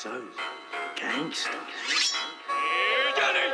So, gangster. You done it!